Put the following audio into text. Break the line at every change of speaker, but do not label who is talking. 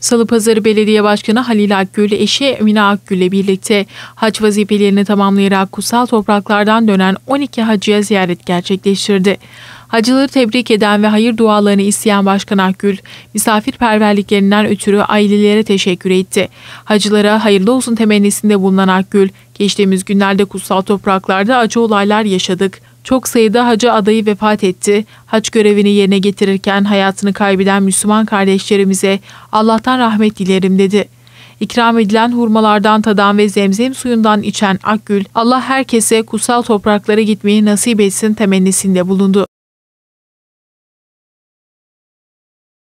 Salıpazarı Belediye Başkanı Halil Akgül, eşi Emine Akgül ile birlikte hac vazifelerini tamamlayarak kutsal topraklardan dönen 12 hacıya ziyaret gerçekleştirdi. Hacıları tebrik eden ve hayır dualarını isteyen Başkan Akgül, misafirperverliklerinden ötürü ailelere teşekkür etti. Hacılara hayırlı olsun temennisinde bulunan Akgül, geçtiğimiz günlerde kutsal topraklarda acı olaylar yaşadık. Çok sayıda hacı adayı vefat etti. Hac görevini yerine getirirken hayatını kaybeden Müslüman kardeşlerimize Allah'tan rahmet dilerim dedi. İkram edilen hurmalardan tadan ve zemzem suyundan içen Akgül, Allah herkese kutsal topraklara gitmeyi nasip etsin temennisinde bulundu.